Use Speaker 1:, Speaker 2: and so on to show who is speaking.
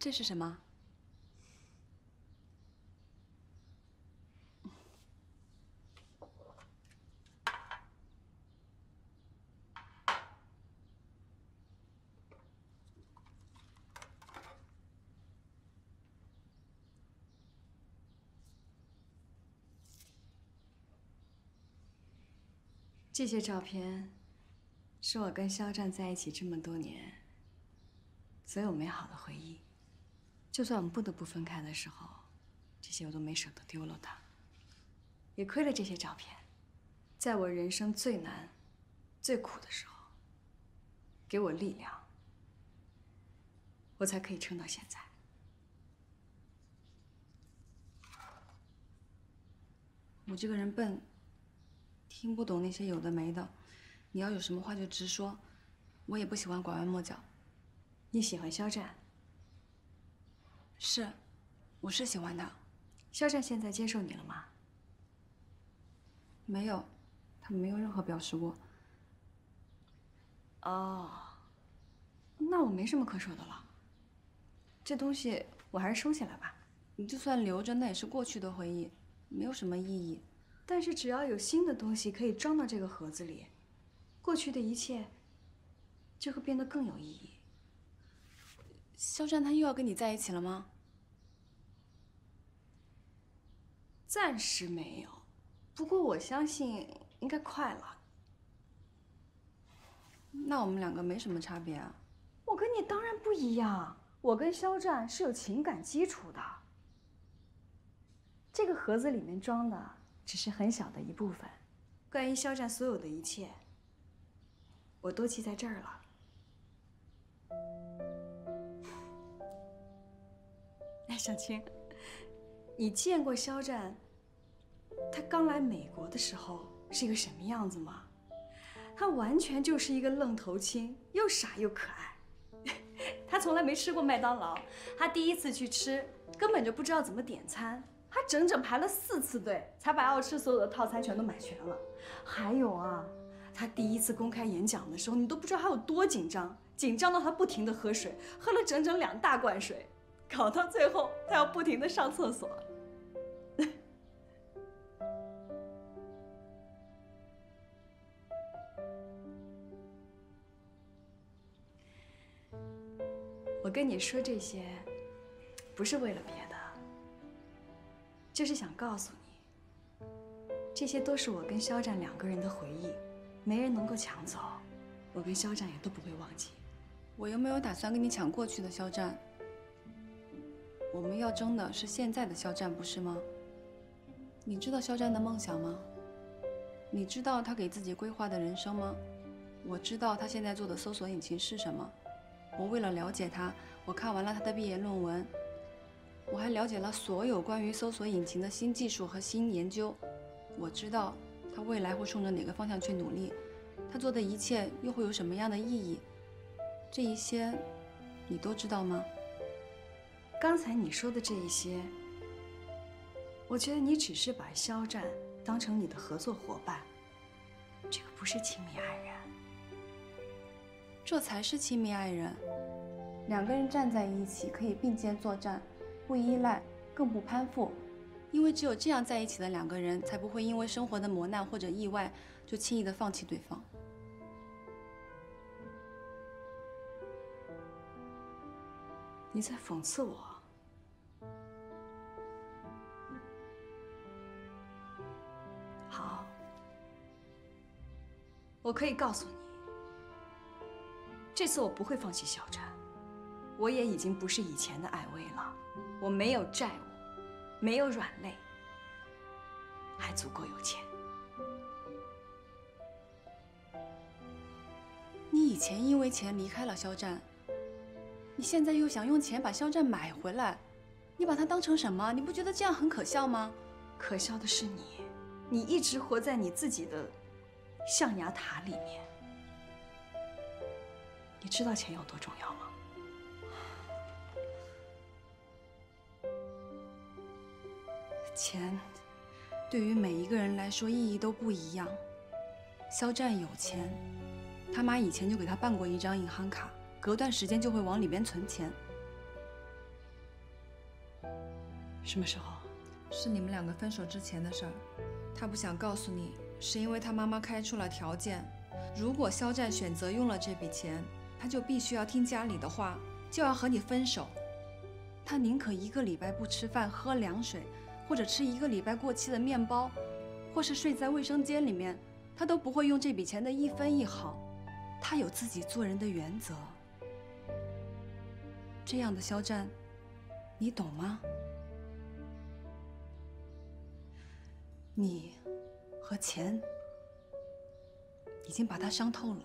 Speaker 1: 这是什么？这些照片是我跟肖战在一起这么多年所有美好的回忆。就算我们不得不分开的时候，这些我都没舍得丢了它。也亏了这些照片，在我人生最难、最苦的时候，给我力量，我才可以撑到现在。我这个人笨。听不懂那些有的没的，你要有什么话就直说，我也不喜欢拐弯抹角。你喜欢肖战？是，我是喜欢的。肖战现在接受你了吗？没有，他没有任何表示过。哦，那我没什么可说的了。这东西我还是收起来吧。你就算留着，那也是过去的回忆，没有什么意义。但是只要有新的东西可以装到这个盒子里，过去的一切就会变得更有意义。肖战他又要跟你在一起了吗？暂时没有，不过我相信应该快了。那我们两个没什么差别啊。我跟你当然不一样，我跟肖战是有情感基础的。这个盒子里面装的。只是很小的一部分，关于肖战所有的一切，我都记在这儿了。小青，你见过肖战？他刚来美国的时候是一个什么样子吗？他完全就是一个愣头青，又傻又可爱。他从来没吃过麦当劳，他第一次去吃，根本就不知道怎么点餐。他整整排了四次队，才把要吃所有的套餐全都买全了。还有啊，他第一次公开演讲的时候，你都不知道他有多紧张，紧张到他不停的喝水，喝了整整两大罐水，搞到最后他要不停的上厕所。我跟你说这些，不是为了别的。就是想告诉你，这些都是我跟肖战两个人的回忆，没人能够抢走，我跟肖战也都不会忘记。我又没有打算跟你抢过去的肖战，我们要争的是现在的肖战，不是吗？你知道肖战的梦想吗？你知道他给自己规划的人生吗？我知道他现在做的搜索引擎是什么。我为了了解他，我看完了他的毕业论文。我还了解了所有关于搜索引擎的新技术和新研究，我知道他未来会冲着哪个方向去努力，他做的一切又会有什么样的意义？这一些，你都知道吗？刚才你说的这一些，我觉得你只是把肖战当成你的合作伙伴，这个不是亲密爱人，这才是亲密爱人，两个人站在一起可以并肩作战。不依赖，更不攀附，因为只有这样在一起的两个人，才不会因为生活的磨难或者意外就轻易的放弃对方。你在讽刺我？我可以告诉你，这次我不会放弃肖战，我也已经不是以前的艾薇了。我没有债务，没有软肋，还足够有钱。你以前因为钱离开了肖战，你现在又想用钱把肖战买回来，你把他当成什么？你不觉得这样很可笑吗？可笑的是你，你一直活在你自己的象牙塔里面。你知道钱有多重要吗？钱，对于每一个人来说意义都不一样。肖战有钱，他妈以前就给他办过一张银行卡，隔段时间就会往里边存钱。
Speaker 2: 什么时候？
Speaker 3: 是你们两个分手之前的事儿。他不想告诉你，是因为他妈妈开出了条件，如果肖战选择用了这笔钱，他就必须要听家里的话，就要和你分手。
Speaker 2: 他宁可一个礼拜不吃饭、喝凉水，或者吃一个礼拜过期的面包，或是睡在卫生间里面，他都不会用这笔钱的一分一毫。他有自己做人的原则。这样的肖战，你懂吗？你和钱已经把他伤透了。